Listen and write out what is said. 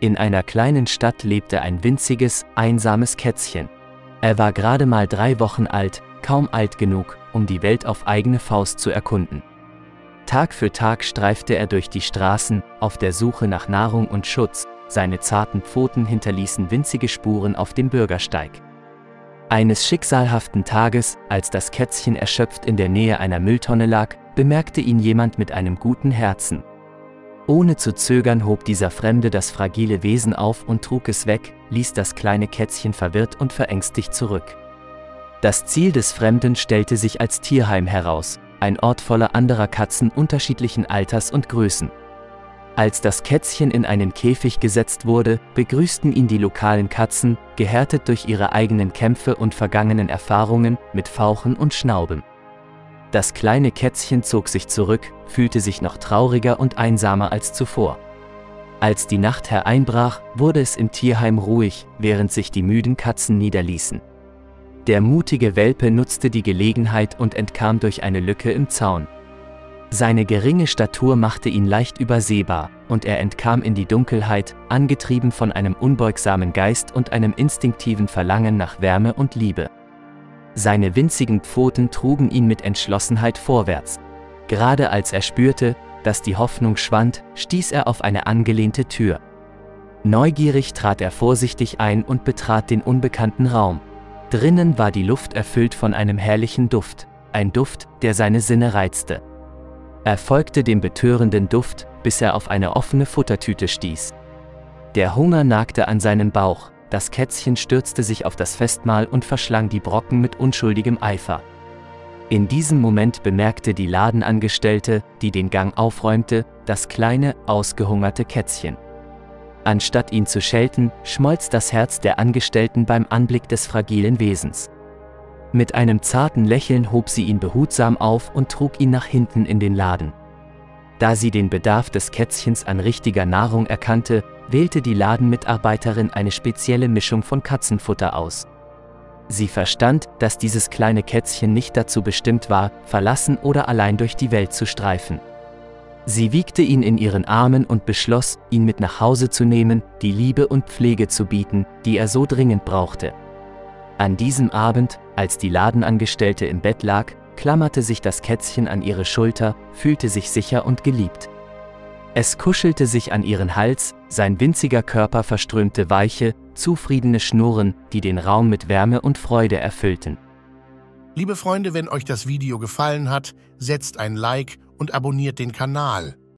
In einer kleinen Stadt lebte ein winziges, einsames Kätzchen. Er war gerade mal drei Wochen alt, kaum alt genug, um die Welt auf eigene Faust zu erkunden. Tag für Tag streifte er durch die Straßen, auf der Suche nach Nahrung und Schutz, seine zarten Pfoten hinterließen winzige Spuren auf dem Bürgersteig. Eines schicksalhaften Tages, als das Kätzchen erschöpft in der Nähe einer Mülltonne lag, bemerkte ihn jemand mit einem guten Herzen, ohne zu zögern hob dieser Fremde das fragile Wesen auf und trug es weg, ließ das kleine Kätzchen verwirrt und verängstigt zurück. Das Ziel des Fremden stellte sich als Tierheim heraus, ein Ort voller anderer Katzen unterschiedlichen Alters und Größen. Als das Kätzchen in einen Käfig gesetzt wurde, begrüßten ihn die lokalen Katzen, gehärtet durch ihre eigenen Kämpfe und vergangenen Erfahrungen, mit Fauchen und Schnauben. Das kleine Kätzchen zog sich zurück, fühlte sich noch trauriger und einsamer als zuvor. Als die Nacht hereinbrach, wurde es im Tierheim ruhig, während sich die müden Katzen niederließen. Der mutige Welpe nutzte die Gelegenheit und entkam durch eine Lücke im Zaun. Seine geringe Statur machte ihn leicht übersehbar, und er entkam in die Dunkelheit, angetrieben von einem unbeugsamen Geist und einem instinktiven Verlangen nach Wärme und Liebe. Seine winzigen Pfoten trugen ihn mit Entschlossenheit vorwärts. Gerade als er spürte, dass die Hoffnung schwand, stieß er auf eine angelehnte Tür. Neugierig trat er vorsichtig ein und betrat den unbekannten Raum. Drinnen war die Luft erfüllt von einem herrlichen Duft, ein Duft, der seine Sinne reizte. Er folgte dem betörenden Duft, bis er auf eine offene Futtertüte stieß. Der Hunger nagte an seinem Bauch, das Kätzchen stürzte sich auf das Festmahl und verschlang die Brocken mit unschuldigem Eifer. In diesem Moment bemerkte die Ladenangestellte, die den Gang aufräumte, das kleine, ausgehungerte Kätzchen. Anstatt ihn zu schelten, schmolz das Herz der Angestellten beim Anblick des fragilen Wesens. Mit einem zarten Lächeln hob sie ihn behutsam auf und trug ihn nach hinten in den Laden. Da sie den Bedarf des Kätzchens an richtiger Nahrung erkannte, wählte die Ladenmitarbeiterin eine spezielle Mischung von Katzenfutter aus. Sie verstand, dass dieses kleine Kätzchen nicht dazu bestimmt war, verlassen oder allein durch die Welt zu streifen. Sie wiegte ihn in ihren Armen und beschloss, ihn mit nach Hause zu nehmen, die Liebe und Pflege zu bieten, die er so dringend brauchte. An diesem Abend, als die Ladenangestellte im Bett lag, klammerte sich das Kätzchen an ihre Schulter, fühlte sich sicher und geliebt. Es kuschelte sich an ihren Hals, sein winziger Körper verströmte weiche, zufriedene Schnurren, die den Raum mit Wärme und Freude erfüllten. Liebe Freunde, wenn euch das Video gefallen hat, setzt ein Like und abonniert den Kanal.